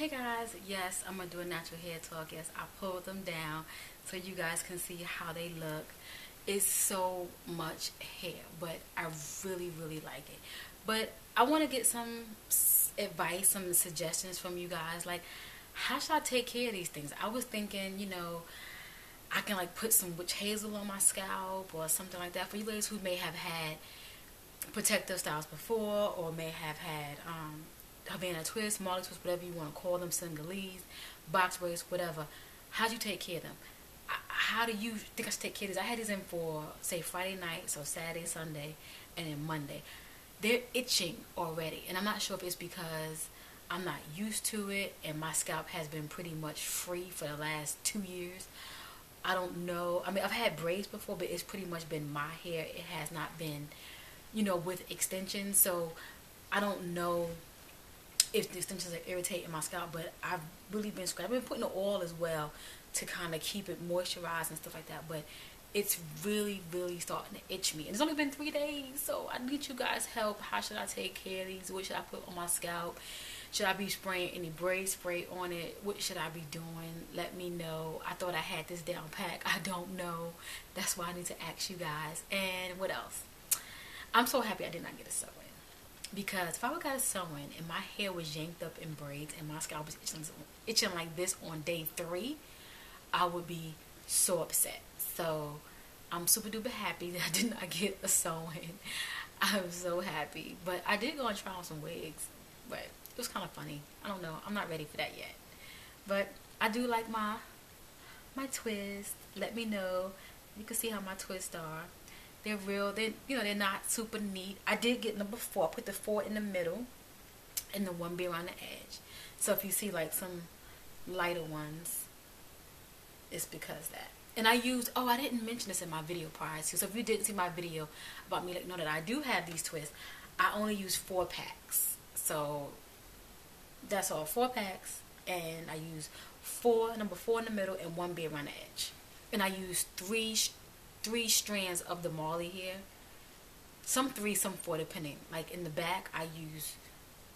hey guys. Yes i'm gonna do a natural hair talk. Yes i pulled them down so you guys can see how they look. It's so much hair but i really really like it. But i want to get some advice some suggestions from you guys. Like how should i take care of these things? I was thinking you know i can like put some witch hazel on my scalp or something like that for you ladies who may have had protective styles before or may have had um, Havana twist, Marley twist, whatever you want to call them, Senegalese, box braids, whatever. How do you take care of them? How do you think I should take care of these? I had these in for, say, Friday night, so Saturday, Sunday, and then Monday. They're itching already, and I'm not sure if it's because I'm not used to it and my scalp has been pretty much free for the last two years. I don't know. I mean, I've had braids before, but it's pretty much been my hair. It has not been, you know, with extensions. So I don't know if the extensions are irritating my scalp, but I've really been scrubbing. I've been putting the oil as well to kind of keep it moisturized and stuff like that. But it's really, really starting to itch me. And it's only been three days, so I need you guys' help. How should I take care of these? What should I put on my scalp? Should I be spraying any braid spray on it? What should I be doing? Let me know. I thought I had this down pat. I don't know. That's why I need to ask you guys. And what else? I'm so happy I did not get a sew because if I would got a sew-in and my hair was yanked up in braids and my scalp was itching, itching like this on day three, I would be so upset. So I'm super duper happy that I did not get a sew-in. I'm so happy. But I did go and try on some wigs. But it was kind of funny. I don't know. I'm not ready for that yet. But I do like my my twist. Let me know. You can see how my twists are. They're real. They're you know they're not super neat. I did get number four. I put the four in the middle, and the one B around the edge. So if you see like some lighter ones, it's because that. And I used oh I didn't mention this in my video prior to. So if you didn't see my video about me, like know that I do have these twists. I only use four packs. So that's all four packs, and I use four number four in the middle and one B around the edge. And I use three three strands of the Marley here. Some three, some four, depending. Like in the back, I use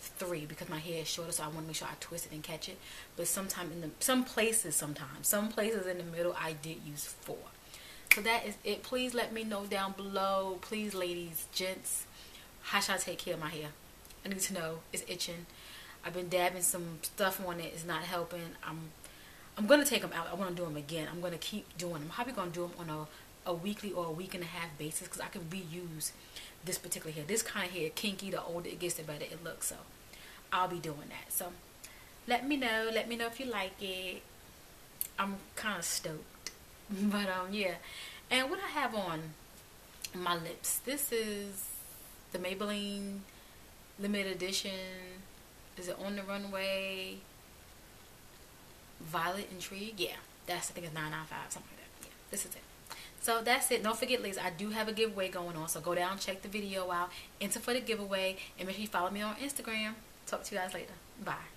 three because my hair is shorter, so I want to make sure I twist it and catch it. But sometimes in the some places, sometimes some places in the middle, I did use four. So that is it. Please let me know down below. Please, ladies, gents, how should I take care of my hair? I need to know. It's itching. I've been dabbing some stuff on it. It's not helping. I'm I'm gonna take them out. I want to do them again. I'm gonna keep doing them. I'm probably gonna do them on a a weekly or a week and a half basis because I can reuse this particular hair. This kind of hair, kinky, the older it gets, the better it looks. So I'll be doing that. So let me know. Let me know if you like it. I'm kind of stoked. But um, yeah. And what I have on my lips, this is the Maybelline limited edition. Is it on the runway? Violet Intrigue? Yeah, that's I think it's 995, something like that. Yeah, this is it. So that's it. Don't forget, ladies, I do have a giveaway going on. So go down, check the video out, enter for the giveaway, and make sure you follow me on Instagram. Talk to you guys later. Bye.